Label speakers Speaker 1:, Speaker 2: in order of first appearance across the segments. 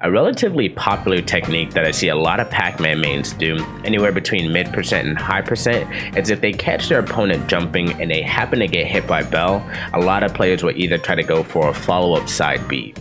Speaker 1: A relatively popular technique that I see a lot of Pac-Man mains do, anywhere between mid percent and high percent, is if they catch their opponent jumping and they happen to get hit by Bell, a lot of players will either try to go for a follow-up side B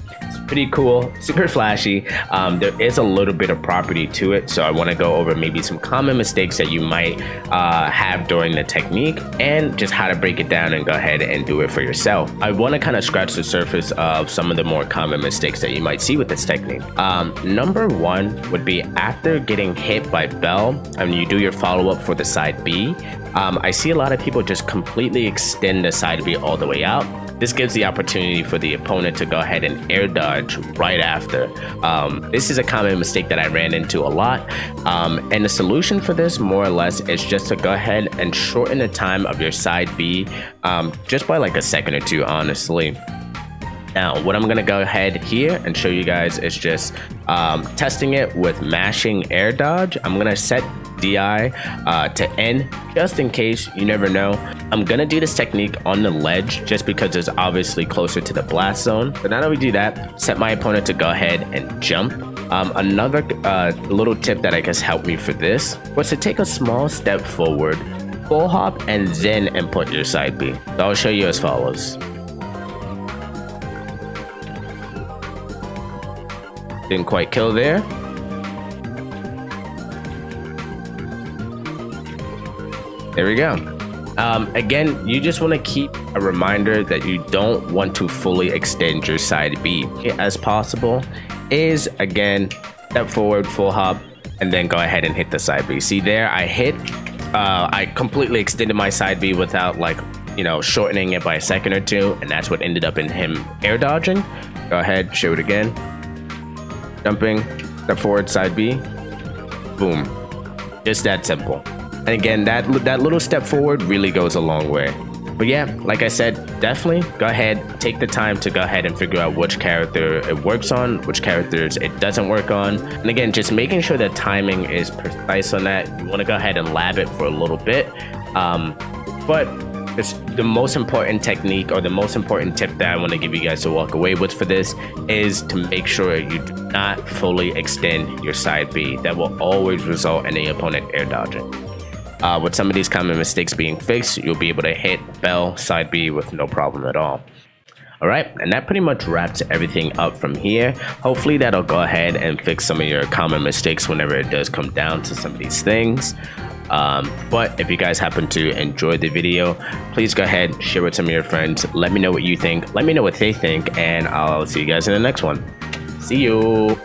Speaker 1: pretty cool, super flashy. Um, there is a little bit of property to it, so I want to go over maybe some common mistakes that you might uh, have during the technique and just how to break it down and go ahead and do it for yourself. I want to kind of scratch the surface of some of the more common mistakes that you might see with this technique. Um, number one would be after getting hit by Bell and you do your follow up for the side B, um, I see a lot of people just completely extend the side B all the way out this gives the opportunity for the opponent to go ahead and air dodge right after. Um, this is a common mistake that I ran into a lot. Um, and the solution for this, more or less, is just to go ahead and shorten the time of your side B um, just by like a second or two, honestly. Now, what I'm gonna go ahead here and show you guys is just um, testing it with mashing air dodge. I'm gonna set DI uh, to N just in case you never know. I'm gonna do this technique on the ledge just because it's obviously closer to the blast zone. But now that we do that, set my opponent to go ahead and jump. Um, another uh, little tip that I guess helped me for this was to take a small step forward, full hop, and then input your side B. So I'll show you as follows. Didn't quite kill there. There we go. Um, again, you just want to keep a reminder that you don't want to fully extend your side B as possible. Is again, step forward, full hop, and then go ahead and hit the side B. See there, I hit, uh, I completely extended my side B without like, you know, shortening it by a second or two, and that's what ended up in him air dodging. Go ahead, show it again. Jumping, step forward, side B, boom. Just that simple. And again, that that little step forward really goes a long way. But yeah, like I said, definitely go ahead, take the time to go ahead and figure out which character it works on, which characters it doesn't work on. And again, just making sure that timing is precise on that. You want to go ahead and lab it for a little bit. Um, but it's the most important technique or the most important tip that I want to give you guys to walk away with for this is to make sure you do not fully extend your side B. That will always result in the opponent air dodging. Uh, with some of these common mistakes being fixed, you'll be able to hit bell side B with no problem at all. Alright, and that pretty much wraps everything up from here. Hopefully that'll go ahead and fix some of your common mistakes whenever it does come down to some of these things. Um, but if you guys happen to enjoy the video, please go ahead, share with some of your friends. Let me know what you think. Let me know what they think, and I'll see you guys in the next one. See you.